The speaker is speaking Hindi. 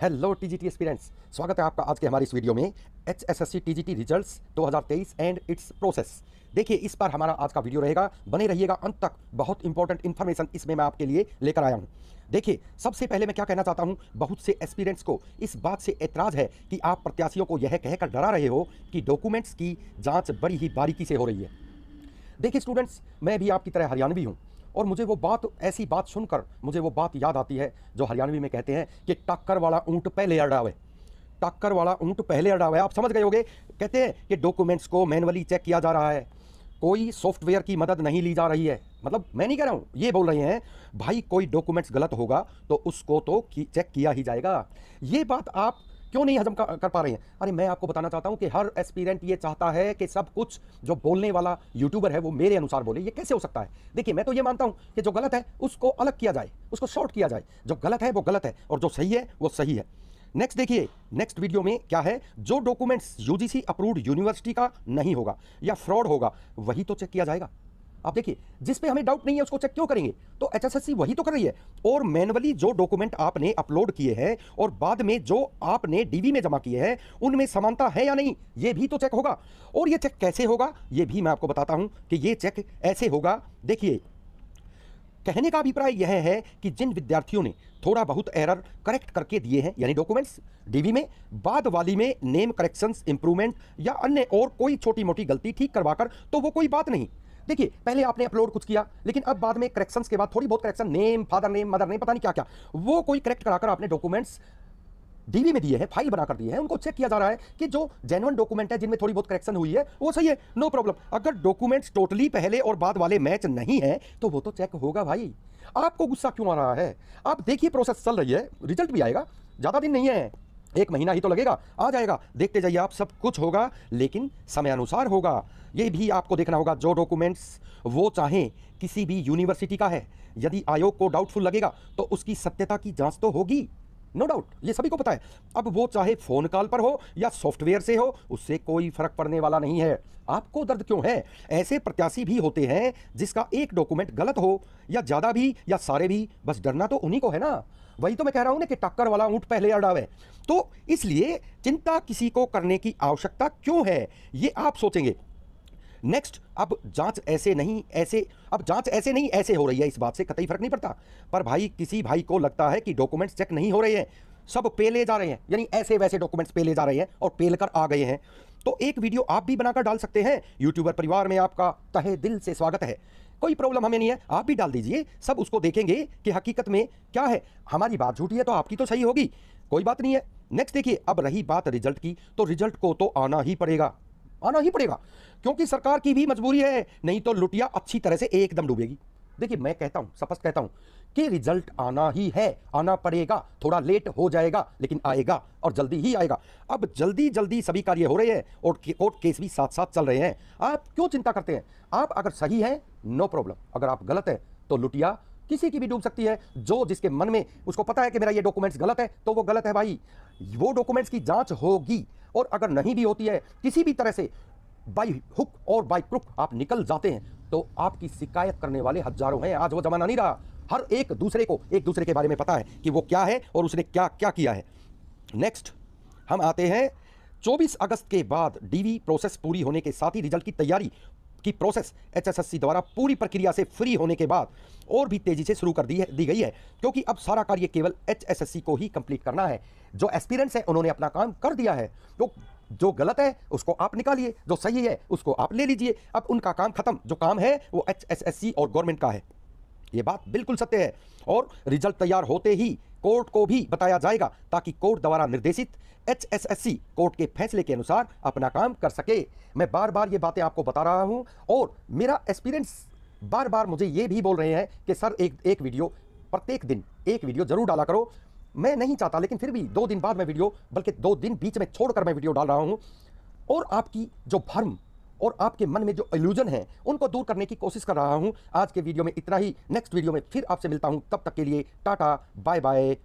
हेलो टीजीटी एस्पिरेंट्स स्वागत है आपका आज के हमारी इस वीडियो में H S S C T G T result 2023 and it's process देखिए, इस बार हमारा आज का वीडियो रहेगा, बने रहिएगा अंत तक। बहुत इंपॉर्टेंट इन्फॉर्मेशन इसमें मैं आपके लिए लेकर आया हूँ। देखिए, सबसे पहले मैं क्या कहना चाहता हूँ, बहुत से एस्पिरेंट्स को इस बात से एतराज़ है कि आप प्रत्याशियों को यह कहकर डरा रहे हो कि डॉक्यूमेंट्स की जाँच बड़ी ही बारीकी से हो रही है। देखिए स्टूडेंट्स मैं भी आपकी तरह हरियाणवी हूँ। और मुझे वो बात, ऐसी बात सुनकर मुझे वो बात याद आती है, जो हरियाणवी में कहते हैं कि टक्कर वाला ऊँट पहले अड़ावे टक्कर वाला ऊँट पहले अड़ावे आप समझ गए होगे, कहते हैं कि डॉक्यूमेंट्स को मैनुअली चेक किया जा रहा है। कोई सॉफ्टवेयर की मदद नहीं ली जा रही है। मतलब मैं नहीं कह रहा हूँ, ये बोल रहे हैं, भाई कोई डॉक्यूमेंट्स गलत होगा तो उसको तो चेक किया ही जाएगा। ये बात आप क्यों नहीं हजम कर, पा रहे हैं? अरे मैं आपको बताना चाहता हूँ कि हर एस्पिरेंट ये चाहता है कि सब कुछ जो बोलने वाला यूट्यूबर है वो मेरे अनुसार बोले। ये कैसे हो सकता है? देखिए मैं तो ये मानता हूँ कि जो गलत है उसको अलग किया जाए उसको शॉर्ट किया जाए। जो गलत है वो गलत है और जो सही है वो सही है। नेक्स्ट देखिए नेक्स्ट वीडियो में क्या है? जो डॉक्यूमेंट्स यूजीसी अप्रूव्ड यूनिवर्सिटी का नहीं होगा या फ्रॉड होगा वही तो चेक किया जाएगा। आप देखिए, जिस पे हमें डाउट नहीं है, उसको चेक क्यों करेंगे? तो एचएसएससी वही तो कर रही है। और मैनुअली जो डॉक्यूमेंट आपने अपलोड किए हैं और बाद में जो आपने डीवी में जमा किए हैं, उनमें समानता है या नहीं, ये भी तो चेक होगा। और ये चेक कैसे होगा, ये भी मैं आपको बताता हूँ कि ये चेक ऐसे होगा। देखिए, कहने का अभिप्राय यह है कि जिन विद्यार्थियों ने थोड़ा बहुत एरर करेक्ट करके दिए हैं, यानी डॉक्यूमेंट्स डीवी में, बाद वाली में नेम करेक्शंस इंप्रूवमेंट या अन्य और कोई छोटी मोटी गलती ठीक करवाकर तो वो कोई बात नहीं। देखिए, पहले आपने अपलोड कुछ किया, लेकिन अब बाद में करेक्शंस के बाद थोड़ी बहुत correction name father name mother name पता नहीं क्या क्या वो कोई करेक्ट कराकर आपने डॉक्यूमेंट्स डीवी में दिए हैं फ़ाइल बनाकर दिए हैं, उनको चेक किया जा रहा है कि जो जेनुअन डॉक्यूमेंट है, जिनमें थोड़ी बहुत करेक्शन हुई है, वो सही है नो प्रॉब्लम अगर डॉक्यूमेंट्स टोटली पहले और बाद वाले मैच नहीं है तो वो तो चेक होगा भाई। आपको गुस्सा क्यों आ रहा है? आप देखिए प्रोसेस चल रही है रिज़ल्ट भी आएगा, ज़्यादा दिन नहीं है। एक महीना ही तो लगेगा। आ जाएगा। देखते जाइए आप, सब कुछ होगा, लेकिन समय अनुसार होगा। ये भी आपको देखना होगा, जो डॉक्यूमेंट्स वो चाहें, किसी भी यूनिवर्सिटी का है। यदि आयोग को डाउटफुल लगेगा तो उसकी सत्यता की जाँच तो होगी। नो डाउट ये सभी को पता है। अब वो चाहे फ़ोन कॉल पर हो या सॉफ्टवेयर से हो, उससे कोई फ़र्क पड़ने वाला नहीं है। आपको दर्द क्यों है? ऐसे प्रत्याशी भी होते हैं जिसका एक डॉक्यूमेंट गलत हो, या ज़्यादा भी या सारे भी। बस डरना तो उन्हीं को है ना? वही तो मैं कह रहा हूँ ना कि टक्कर वाला ऊँट पहले अड़ावे। तो इसलिए चिंता किसी को करने की आवश्यकता क्यों है? ये आप सोचेंगे। नेक्स्ट अब जाँच ऐसे नहीं, ऐसे, अब जाँच ऐसे नहीं, ऐसे हो रही है। इस बात से कतई फ़र्क नहीं पड़ता। पर भाई, किसी भाई को लगता है कि डॉक्यूमेंट्स चेक नहीं हो रहे हैं। सब पे ले जा रहे हैं। यानी ऐसे वैसे डॉक्यूमेंट्स पे ले जा रहे हैं और पे लेकर आ गए हैं। तो एक वीडियो आप भी बनाकर डाल सकते हैं। यूट्यूबर परिवार में आपका तहे दिल से स्वागत है। कोई प्रॉब्लम हमें नहीं है। आप भी डाल दीजिए। सब उसको देखेंगे कि हकीकत में क्या है। हमारी बात झूठी है तो आपकी तो सही होगी। कोई बात नहीं है। नेक्स्ट देखिए, अब रही बात रिज़ल्ट की। तो रिज़ल्ट को तो आना ही पड़ेगा। आना ही पड़ेगा। क्योंकि सरकार की भी मजबूरी है, नहीं तो लुटिया अच्छी तरह से एकदम डूबेगी। देखिए, मैं कहता हूँ, स्पष्ट कहता हूँ कि रिज़ल्ट आना ही है। आना पड़ेगा, थोड़ा लेट हो जाएगा, लेकिन आएगा और जल्दी ही आएगा। अब जल्दी जल्दी सभी कार्य हो रहे हैं और कोर्ट केस भी साथ साथ चल रहे हैं। आप क्यों चिंता करते हैं? आप अगर सही हैं, नो प्रॉब्लम। अगर आप गलत हैं तो लुटिया किसी की भी डूब सकती है। जो जिसके मन में उसको पता है कि मेरा ये डॉक्यूमेंट्स गलत है तो वो गलत है भाई। वो डॉक्यूमेंट्स की जाँच होगी। और अगर नहीं भी होती है, किसी भी तरह से बाई हुक और बाई क्रुक आप निकल जाते हैं तो आपकी शिकायत करने वाले हज़ारों हैं। आज वो जमाना नहीं रहा। हर एक दूसरे को एक दूसरे के बारे में पता है कि वो क्या है और उसने क्या क्या किया है। नेक्स्ट हम आते हैं। 24 अगस्त के बाद डीवी प्रोसेस पूरी होने के साथ ही रिज़ल्ट की तैयारी। की प्रोसेस एचएसएससी द्वारा पूरी प्रक्रिया से फ्री होने के बाद और भी तेज़ी से शुरू कर दी है, दी गई है, क्योंकि अब सारा कार्य केवल एचएसएससी को ही कंप्लीट करना है। जो एक्सपीरियंस है, उन्होंने अपना काम कर दिया है। तो जो गलत है, उसको आप निकालिए, जो सही है, उसको आप ले लीजिए। अब उनका काम खत्म। जो काम है, वो एच और गवर्नमेंट का है। ये बात बिल्कुल सत्य है। और रिज़ल्ट तैयार होते ही कोर्ट को भी बताया जाएगा ताकि कोर्ट द्वारा निर्देशित एचएसएससी कोर्ट के फैसले के अनुसार अपना काम कर सके। मैं बार बार ये बातें आपको बता रहा हूँ और मेरा एक्सपीरियंस बार बार मुझे ये भी बोल रहे हैं कि सर, एक एक वीडियो, प्रत्येक दिन एक वीडियो ज़रूर डाला करो। मैं नहीं चाहता, लेकिन फिर भी दो दिन बाद मैं वीडियो, बल्कि दो दिन बीच में छोड़कर मैं वीडियो डाल रहा हूँ। और आपकी जो भर्म और आपके मन में जो इल्यूजन है, उनको दूर करने की कोशिश कर रहा हूँ। आज के वीडियो में इतना ही। नेक्स्ट वीडियो में फिर आपसे मिलता हूँ। तब तक के लिए टाटा बाय बाय